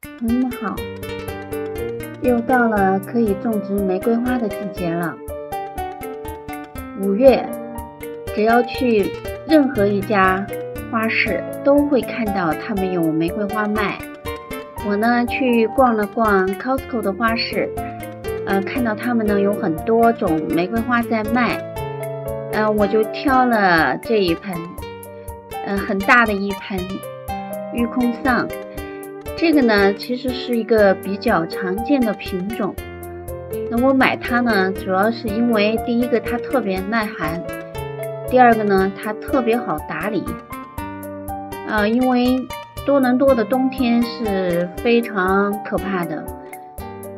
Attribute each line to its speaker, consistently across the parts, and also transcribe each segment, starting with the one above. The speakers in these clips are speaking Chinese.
Speaker 1: 朋友们好，又到了可以种植玫瑰花的季节了。五月，只要去任何一家花市，都会看到他们有玫瑰花卖。我呢去逛了逛 Costco 的花市，呃，看到他们呢有很多种玫瑰花在卖，呃，我就挑了这一盆，呃，很大的一盆玉空丧。这个呢，其实是一个比较常见的品种。那我买它呢，主要是因为第一个它特别耐寒，第二个呢它特别好打理。呃，因为多伦多的冬天是非常可怕的，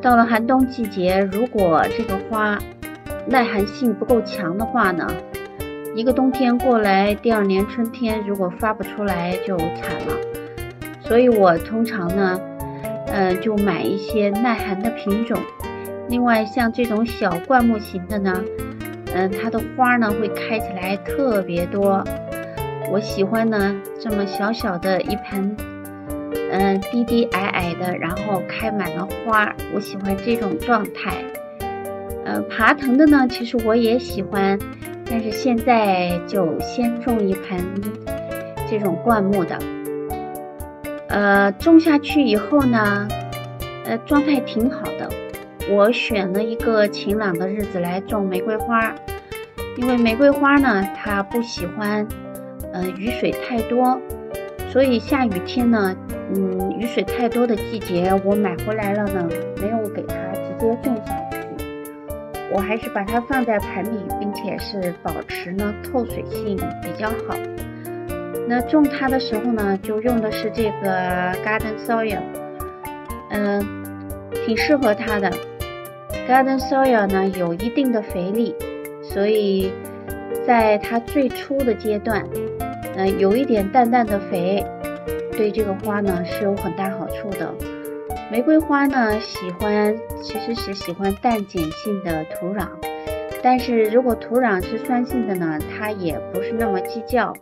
Speaker 1: 到了寒冬季节，如果这个花耐寒性不够强的话呢，一个冬天过来，第二年春天如果发不出来就惨了。所以我通常呢，嗯，就买一些耐寒的品种。另外，像这种小灌木型的呢，嗯，它的花呢会开起来特别多。我喜欢呢这么小小的一盆，嗯，低低矮矮的，然后开满了花。我喜欢这种状态。呃，爬藤的呢，其实我也喜欢，但是现在就先种一盆这种灌木的。呃，种下去以后呢，呃，状态挺好的。我选了一个晴朗的日子来种玫瑰花，因为玫瑰花呢，它不喜欢，呃，雨水太多，所以下雨天呢，嗯，雨水太多的季节，我买回来了呢，没有给它直接种下去，我还是把它放在盆里，并且是保持呢透水性比较好。那种它的时候呢，就用的是这个 Garden Soil，嗯，挺适合它的。Garden Soil 呢有一定的肥力，所以在它最初的阶段，嗯，有一点淡淡的肥，对这个花呢是有很大好处的。玫瑰花呢喜欢其实是喜欢淡碱性的土壤，但是如果土壤是酸性的呢，它也不是那么计较。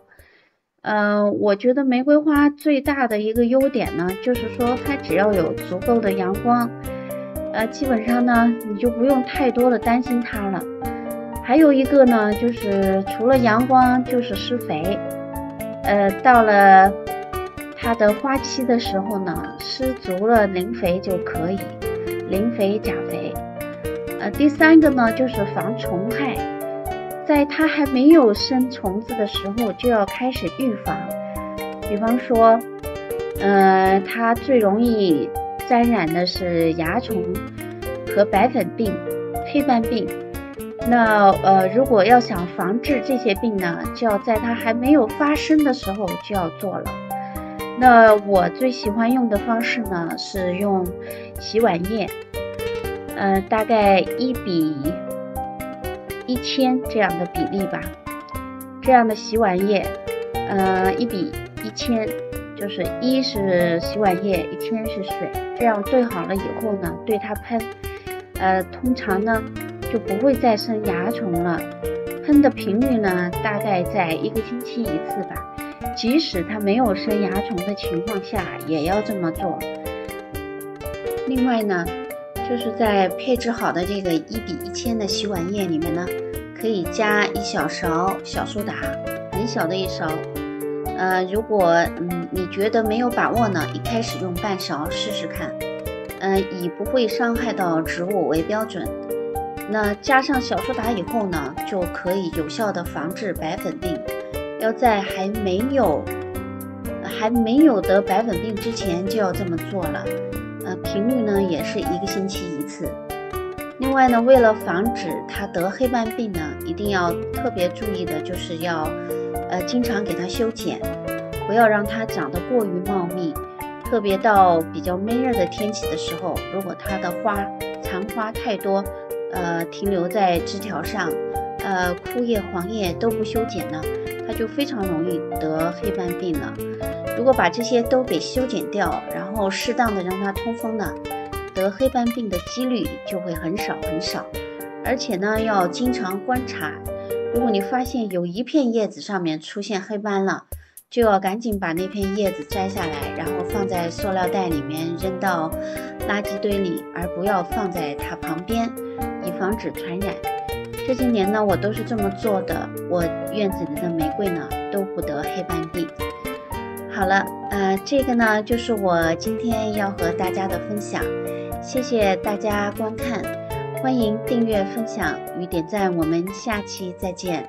Speaker 1: 呃，我觉得玫瑰花最大的一个优点呢，就是说它只要有足够的阳光，呃，基本上呢你就不用太多的担心它了。还有一个呢，就是除了阳光就是施肥，呃，到了它的花期的时候呢，施足了磷肥就可以，磷肥钾肥。呃，第三个呢就是防虫害。在它还没有生虫子的时候，就要开始预防。比方说，呃，它最容易沾染的是蚜虫和白粉病、黑斑病。那呃，如果要想防治这些病呢，就要在它还没有发生的时候就要做了。那我最喜欢用的方式呢，是用洗碗液，呃，大概一比。千这样的比例吧，这样的洗碗液，呃，一比一千，就是一是洗碗液，一千是水，这样兑好了以后呢，对它喷，呃，通常呢就不会再生蚜虫了。喷的频率呢，大概在一个星期一次吧。即使它没有生蚜虫的情况下，也要这么做。另外呢。就是在配置好的这个一比一千的洗碗液里面呢，可以加一小勺小苏打，很小的一勺。呃，如果嗯你觉得没有把握呢，一开始用半勺试试看。嗯，以不会伤害到植物为标准。那加上小苏打以后呢，就可以有效的防治白粉病。要在还没有还没有得白粉病之前就要这么做了。呃，频率呢也是一个星期一次。另外呢，为了防止它得黑斑病呢，一定要特别注意的就是要，呃，经常给它修剪，不要让它长得过于茂密。特别到比较闷热的天气的时候，如果它的花残花太多，呃，停留在枝条上，呃，枯叶黄叶都不修剪呢，它就非常容易得黑斑病了。如果把这些都给修剪掉，然后适当的让它通风呢，得黑斑病的几率就会很少很少。而且呢，要经常观察，如果你发现有一片叶子上面出现黑斑了，就要赶紧把那片叶子摘下来，然后放在塑料袋里面扔到垃圾堆里，而不要放在它旁边，以防止传染。这些年呢，我都是这么做的，我院子里的玫瑰呢都不得黑斑病。好了，呃，这个呢就是我今天要和大家的分享，谢谢大家观看，欢迎订阅、分享与点赞，我们下期再见。